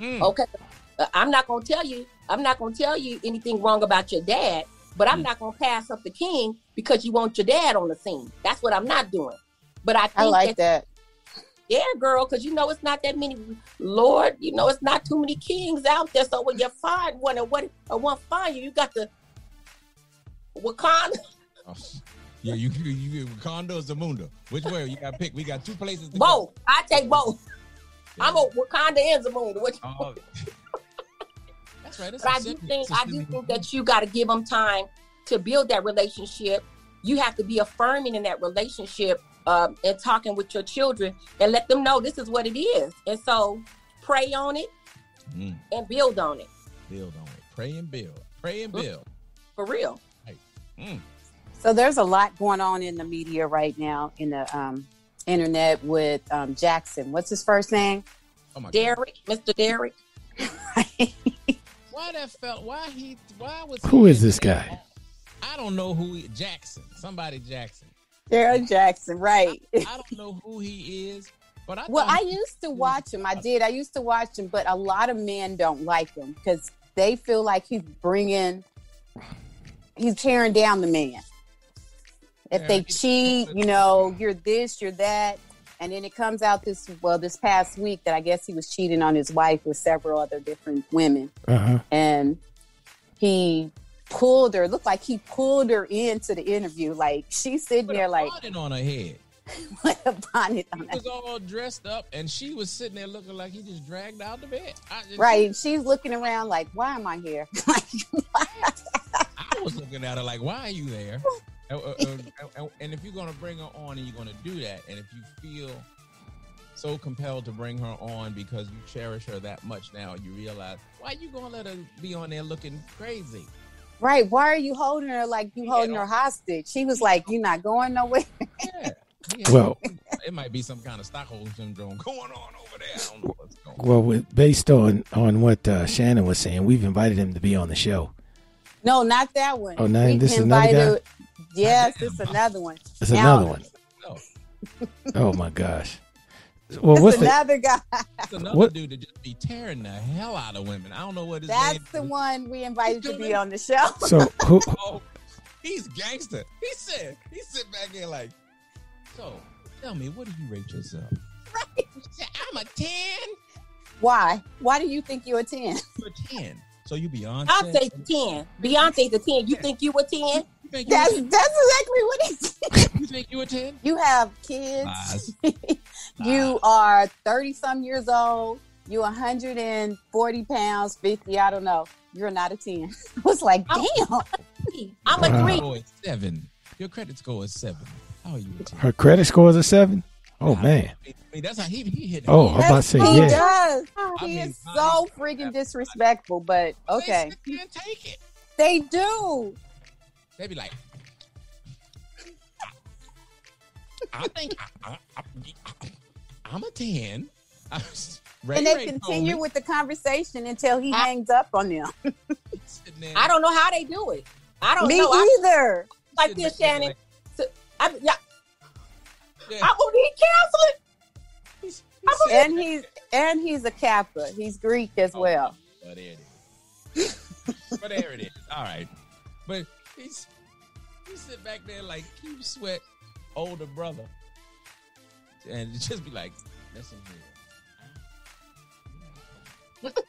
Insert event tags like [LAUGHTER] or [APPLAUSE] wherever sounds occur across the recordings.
Mm. Okay, Uh, I'm not gonna tell you. I'm not gonna tell you anything wrong about your dad, but I'm Mm. not gonna pass up the king because you want your dad on the scene. That's what I'm not doing. But I think I like that, that. yeah, girl, because you know it's not that many. Lord, you know it's not too many kings out there. So when you find one, or what, or one find you, you got the Wakanda. Oh, yeah, you you, you Wakanda or Zamunda? Which way you got to pick? We got two places to Both. I take both. Go. I'm a Wakanda and Zamunda. Which, Oh. [LAUGHS] That's right. That's but I a do think it's a I do think that you got to give them time to build that relationship. You have to be affirming in that relationship um, and talking with your children and let them know this is what it is. And so pray on it Mm, and build on it build on it. Pray and build. Pray and build. for real. Mm. So there's a lot going on in the media right now in the um, internet with um, Jackson. What's his first name? Oh my God. Derrick, Mr. Derrick. Why that felt? Why he? Why was? Who he is this there? guy? I don't know who he, Jackson. Somebody Jackson. Derrick Jackson, right? I don't know who he is, but I. Well, I used to watch him. I did. I used to watch him, but a lot of men don't like him because they feel like he's bringing, he's tearing down the man. If they cheat, you know, you're this, you're that, and then it comes out this well this past week that I guess he was cheating on his wife with several other different women, Uh huh. and he pulled her. Looked like he pulled her into the interview. Like she's sitting there like bonnet on her head. [LAUGHS] with a bonnet He on her was all dressed up, and she was sitting there looking like he just dragged out the bed. I, Right. She's looking around like, why am I here? [LAUGHS] like, I was looking at her like, "Why are you there?" [LAUGHS] And, uh, uh, [LAUGHS] and- and if you're gonna bring her on, and you're gonna do that, and if you feel so compelled to bring her on because you cherish her that much, now you realize why you gonna let her be on there looking crazy. right. Why are you holding her like you holding her hostage? She was like, you're not going nowhere. [LAUGHS] Yeah. Yeah. Well, it might be some kind of Stockholm syndrome going on over there. I don't know what's going on. well, with, based on on what uh, Shannon was saying, we've invited him to be on the show. No, not that one. Oh, no, We this is another invited- Yes, it's another one. It's Now- another one. No, Oh my gosh. Well, It's what's the another guy. it's another What- dude that just be tearing the hell out of women. I don't know what his That's name the is. one we invited to be on the show. so [LAUGHS] who? Oh, he's gangster. He said, he sit back there like, so tell me, what do you rate yourself? He said, [LAUGHS] I'm a 10. Why? Why do you think you're a 10? You're a 10. So you Beyonce? Beyonce's a 10. Beyonce's a 10. You think you a 10? You think you, That's a that's exactly what he said. [LAUGHS] you think you a 10? You have kids. Lies. [LAUGHS] you are 30 some years old. You're 140 pounds, 50. I don't know. You're not a 10. [LAUGHS] I was like, I'm- damn. I'm a three. Score is seven. Your credit score is seven. How are you a 10? Her credit score is a seven. Oh man. I mean, that's how he, he hit. Oh, I'm about to say he yeah. does. I He mean, is so freaking disrespectful, but okay. They sit there take it. They do. They be like, I, I think I, I, am a 10. [LAUGHS] Ray and they Ray continue with the conversation until he I- hangs up on them. [LAUGHS] I don't know how they do it. I don't Me know. I either. like this, Shannon. like- So, I, yeah, Yeah. I'm gonna need counseling. He's- gonna- And he's and he's a Kappa. He's Greek as Oh, well. But there it is. [LAUGHS] but there it is. All right. But he's he sit back there like Keith Sweat, older brother, and just be like, "Listen here."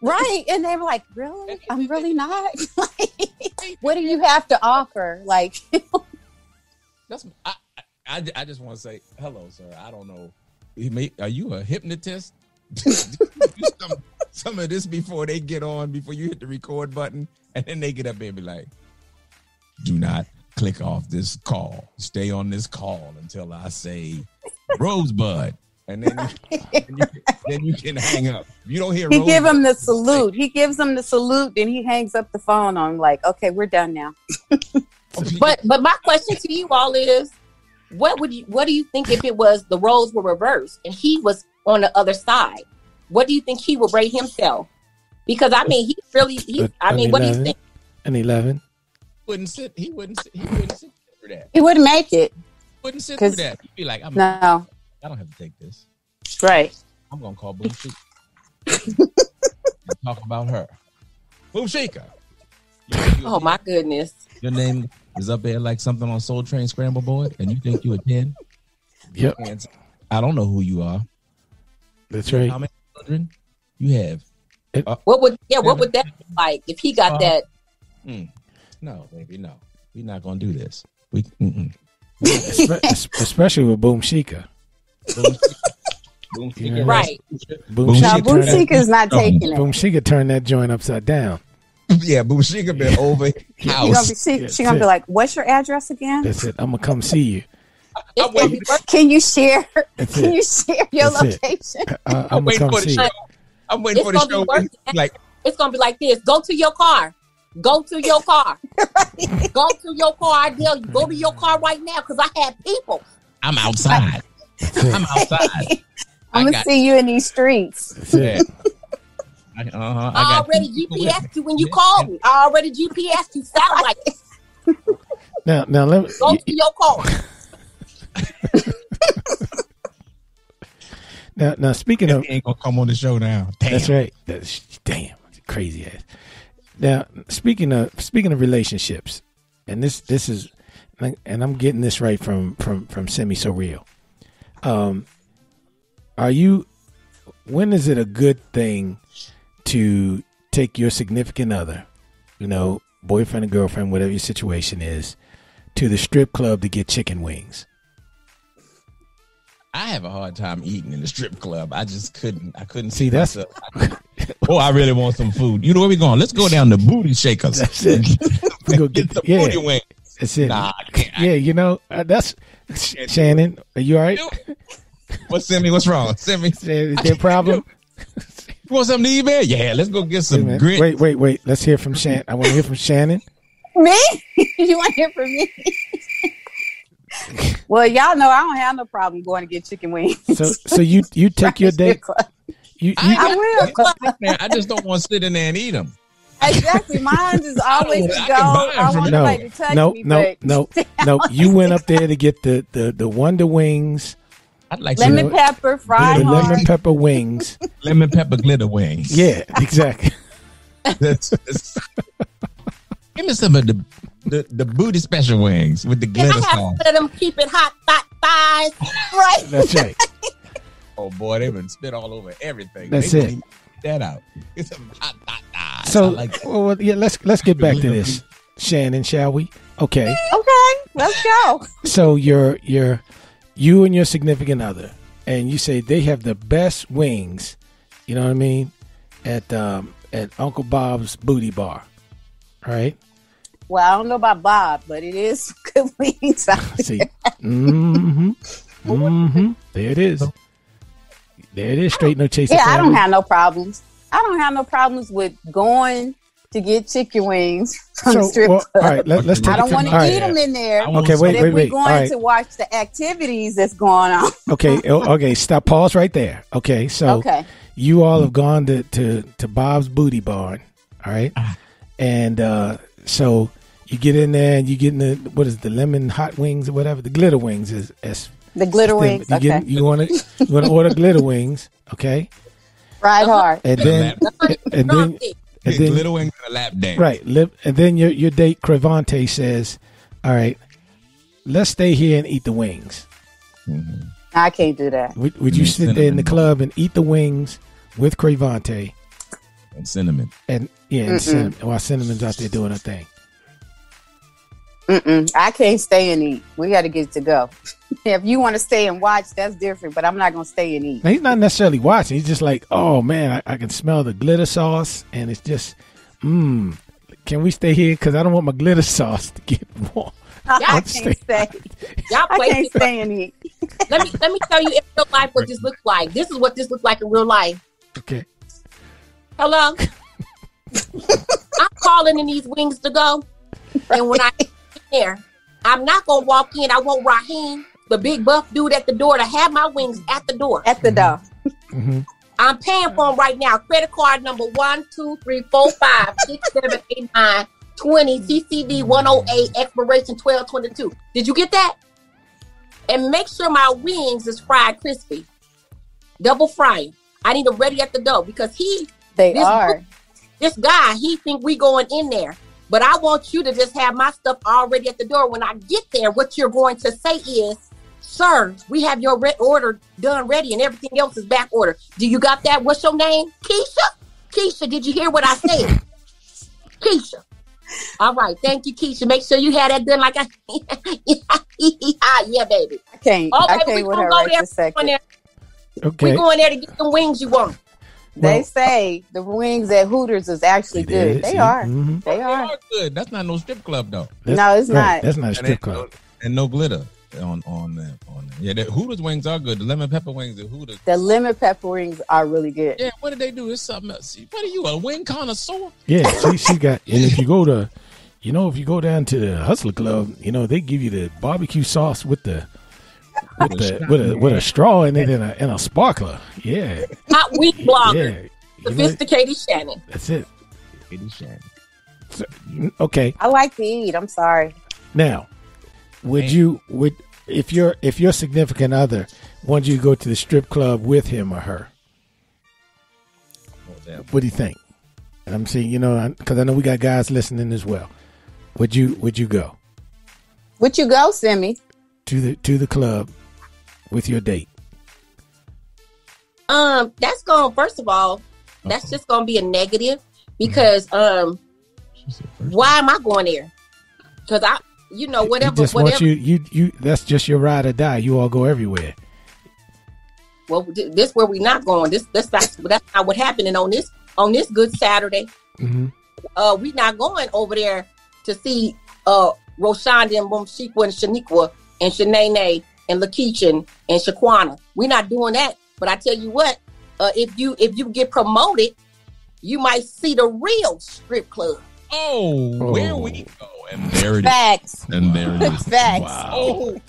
Right. And they were like, Really? I'm really not. [LAUGHS] Like, what do you have to offer? Like [LAUGHS] That's I. I, I, just want to say hello, sir. I don't know. Are you a hypnotist? [LAUGHS] Some, some of this before they get on, before you hit the record button, and then they get up and be like, "Do not click off this call. Stay on this call until I say Rosebud." And then you, then, you, then you can hang up. If you don't hear he give him the salute. He gives him the salute, and he hangs up the phone on him like, Okay, we're done now. Oh, but but my question to you all is, what would you what do you think if it was the roles were reversed and he was on the other side? What do you think he would rate himself? Because I mean, he really he. I mean, what do you think? An eleven. Wouldn't sit. He wouldn't. Sit, he wouldn't sit through that. He wouldn't make it. Wouldn't sit through 'Cause- that. He'd be like, I'm, No. "I don't have to take this. Right. I'm gonna call bullshit." talk about her. Boom Shika. Oh my goodness. Your name is up there like something on Soul Train Scramble Board, and you think you a 10? Yep, I don't know who you are. that's right. How many children you have? What would yeah, what would that be like if he got Uh, that? No, baby, no. We're not gonna do this. We especially with Boom Shika. Boom Shika. Boom Yeah. Right. Boom Boom No, Shika turned that, Boomsika's not taking it. Boom Shika turned that joint upside down. Yeah, Boom Shika been over She gonna house. be, she, Yeah, she gonna be like, "What's your address again? That's it. I'm gonna come see you. It's gonna be worse. Can you share? That's Can it. you share your That's location?" Uh, I'm I'm waiting for the see show. I'm waiting It's for the gonna show. Like It's gonna be like this. Go to your car. Go to your car. [LAUGHS] go to your car. I tell you, go to your car right now because I have people. I'm outside. I'm outside. [LAUGHS] I I'm gonna see you in these streets. Yeah. [LAUGHS] I, uh-huh. I I already two people GPS you when you called me. I already GPS you satellite. Now, now let me. Go to your car. Now, now speaking of He ain't gonna come on the show now. Damn. That's right. That's damn crazy ass. Now, speaking of speaking of relationships, and this this is, and I'm getting this right from from from semi surreal. Um, are you? When is it a good thing to take your significant other, you know, boyfriend or girlfriend, whatever your situation is, to the strip club to get chicken wings? I have a hard time eating in the strip club. I just couldn't. I couldn't See, that's- myself. [LAUGHS] [LAUGHS] oh, I really want some food. You know where we going? Let's go down to Booty Shakers. That's it. [LAUGHS] We go Get get some yeah. booty wings. That's it. Nah, I can't. yeah, you know uh, that's Shannon. Are you all right? What's Simi? What's wrong? Simi, Is there a problem? you want something to eat, man? Yeah, let's go get some minute. grits. wait, wait, wait. Let's hear from Shannon. I want to hear from Shannon. Me? [LAUGHS] you want to hear from me? well, y'all know I don't have no problem going to get chicken wings. So, so you you take your date. You, you I, I will. man, I just don't want to sit in there and eat them. Exactly. Mine is [LAUGHS] always I to can go. buy 'em I want no, somebody to touch no, me, no, but no, [LAUGHS] no. You went up there to get the the the Wonder Wings, I'd like lemon some pepper, fried the lemon pepper wings. [LAUGHS] lemon pepper glitter wings. Yeah, exactly. That's, that's- give me some of the, the the booty special wings with the Can glitter I have sauce. let them keep it hot, fat thighs? right. That's right. Oh boy, they've been spit all over everything. That's They it. that out. It's some hot, hot, hot. So, like well, well, yeah. Let's let's get back to this, [LAUGHS] Shannon. Shall we? Okay. Okay. Let's go. So you're you're you and your significant other, and you say they have the best wings. You know what I mean? At um at Uncle Bob's Booty Bar, right? Well, I don't know about Bob, but it is [LAUGHS] good wings out See, mm-hmm, mm-hmm. There it is. There it is. Straight no chaser. Yeah, I don't have no problems. I don't have no problems with going to get chicken wings [LAUGHS] from the So, strip well, club. all right, let, us take I don't want to all right. eat them in there. Okay, wait, but wait, if wait. we're going right. to watch the activities that's going on, [LAUGHS] Okay, [LAUGHS] okay. Stop. Pause right there. Okay, so okay. you all have gone to, to, to Bob's Booty Barn, all right? And uh, so you get in there and you get in the what is it, the lemon hot wings or whatever the glitter wings is as The glitter them- wings. You Okay. you want to you want to order glitter wings, okay? Ride hard. [LAUGHS] And then and then and then glitter wings and a lap dance. right, and then your your date Crevante says, "All right, let's stay here and eat the wings." Mhm. I can't do that. Would, would you Mm, sit there in the club and eat the wings with Crevante And cinnamon. and yeah, and cinnamon, while Cinnamon's out there doing her thing? Mm-mm. I can't stay and eat. We got to get to go. If you want to stay and watch, that's different. But I'm not going to stay and eat. Now he's not necessarily watching. He's just like, oh man, I, I can smell the glitter sauce, and it's just, mmm. Can we stay here? Because I don't want my glitter [LAUGHS] sauce to get warm. [LAUGHS] I can't stay. [LAUGHS] stay. Y'all I can't stay and eat. let me let me tell you in real life what this looks like. This is what this looks like in real life. Okay. Hello. I'm calling in these wings to go. And when I get there, I'm not gonna walk in. I want Raheem, the big buff dude at the door, to have my wings at the door. At the door. hmm I'm paying for them right now. Credit card number one, two, three, four, five, six, [LAUGHS] seven, eight, nine, 20, CCD 108, expiration 1222. Did you get that? And make sure my wings is fried crispy. Double frying. I need them ready at the door because he They This are. this guy, he think we going in there. But I want you to just have my stuff already at the door. When I get there, what you're going to say is, sir, we have your re- order done ready and everything else is back order. Do you got that? What's your name? Keisha? Keisha, did you hear what I said? [LAUGHS] Keisha. All right, thank you, Keisha. Make sure you had that done like I [LAUGHS] yeah, baby. I can't. Oh, I we can't with gonna her go right there. this We going second. there. We Okay. going there to get the wings you want. They Well, say the wings at Hooters is actually good. is, They see? are. Mhm. They They are. are good. That's not no strip club though, That's- No, it's right, not. That's not a strip club. no, and no glitter on on uh, that On them. Yeah, the Hooters wings are good. The lemon pepper wings at Hooters. The lemon pepper wings are really good. Yeah, what did they do? It's something else. What are you, a wing connoisseur? Yeah, she, she got. And if you go to, you know, if you go down to the Hustler Club, you know, they give you the barbecue sauce with the with the with a with a straw in it and a and a sparkler. Yeah, Hot wheat blogger. yeah. You know, Sophisticated Shannon. that's it. It is Shannon. So, okay, I like to eat. I'm sorry. now, would you would if your if your significant other wanted you to go to the strip club with him or her? What do you think? And I'm saying, you know, because I know we got guys listening as well. Would you would you go Would you go, Simi? to the to the club with your date? Um, that's going first of all, that's just gonna be a negative because um She said why am I going there? Because I you know, He whatever just whatever wants you, you, you. That's just your ride or die. You all go everywhere. well this where we not going. This this that's that's not what happening on this on this good Saturday. hmm Uh we not going over there to see uh Roshonda and Bumshikwa and Shaniqua and Shanae and Lakeisha and Shaquana. we not doing that. But I tell you what, uh if you if you get promoted, you might see the real strip club. Oh, where Oh. we go? And there it is. Facts. And there it is. Facts. Wow. Oh,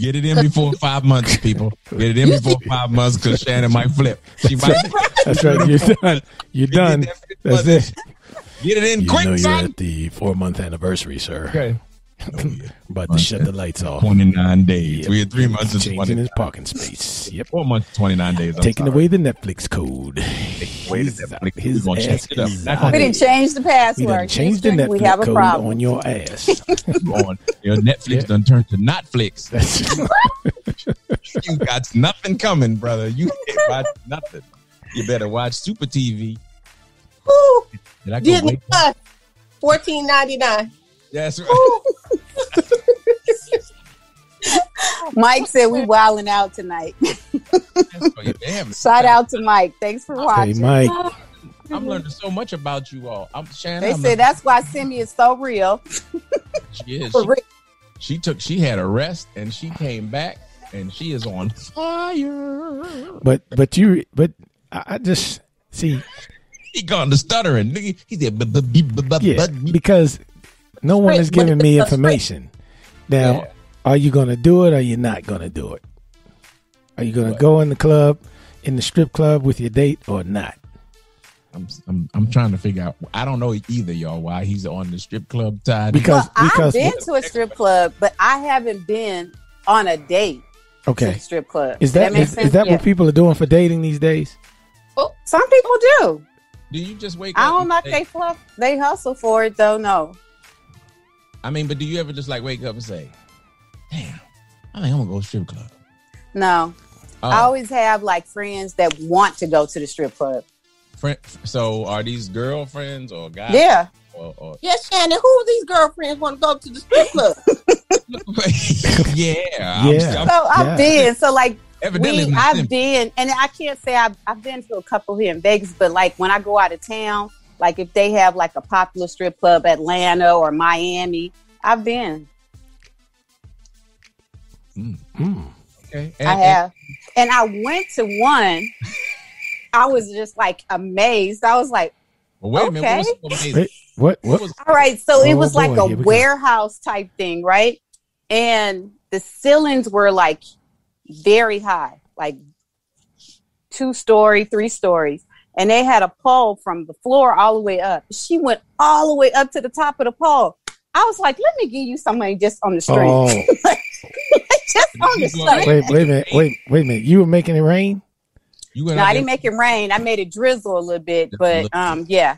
get it in before [LAUGHS] five months, people. Get it in before five months because Shannon might flip. She might. That's right. You're done. You're done. That's it. Get it in You quick, know you're son. at the four month anniversary, sir. Okay. Oh, yeah. [LAUGHS] About to shut the lights off. 29 days. Yep. We had three months and Changing 20. his parking space. Yep. Four months, 29 days. I'm Taking sorry. away the Netflix code. away the He's- Netflix. His We're change ass it up. Not out. gonna We didn't change the We password. done changed the Netflix we have a code problem. on your ass. [LAUGHS] on. Your Netflix Yeah. done turned to Netflix. [LAUGHS] You got nothing coming, brother. You can't watch nothing. You better watch Super TV. Woo! Did I go Disney? Plus, fourteen ninety nine. That's right. Mike said we wilding out tonight. Oh, damn. Shout out to Mike. Thanks for hey, watching. Mike. I'm learning so much about you all. I'm Shannon. They I'm said that's why Simi is so real. she is. For She, real. she took. She had a rest and she came back and she is on fire. But but you but I I just see He gone to stuttering. Nigga, He said, "Bu- bu- bu- bu- bu- yeah because no one is giving me it's a straight. information. Now, Yeah. Are you going to do it? or Are you not going to do it? Are you going to What? go in the club, in the strip club with your date or not? I'm, I'm I'm trying to figure out. I don't know either, y'all. Why he's on the strip club side? Because well, because I've been to a strip club, but I haven't been on a date to okay, a strip club. is Does that make is, that Yeah. what people are doing for dating these days? Well, Some people do. do you just wake up? I up? don't and knock say- they fluff. They hustle for it though. No, I mean, but do you ever just like wake up and say, "Damn, I think I'm gonna go to strip club"? no. Oh, I always have like friends that want to go to the strip club. friend, so are these girlfriends or guys? Yeah, Or, or, Yes, Shannon. Who of these girlfriends want to go to the strip club? [LAUGHS] [LAUGHS] yeah, I'm- Yeah. I'm- so I've Yeah. been. So like evidently, we, I've simple. been, and I can't say I've I've been to a couple here in Vegas, but like when I go out of town, like if they have like a popular strip club, Atlanta or Miami, I've been. Mm. Okay. I have, and I went to one. I was just like amazed. I was like, Well, wait a minute. Okay. What was so? Wait, what What what? was all right. So it Oh, was like a here go. warehouse type thing, right? And the ceilings were like very high, like two story, three stories. And they had a pole from the floor all the way up. She went all the way up to the top of the pole. I was like, let me give you somebody just on the street. Oh, [LAUGHS] just on the street. wait, wait a minute, wait, wait a minute. You were making it rain. you No, I didn't make it rain. I made it drizzle a little bit, but um, yeah,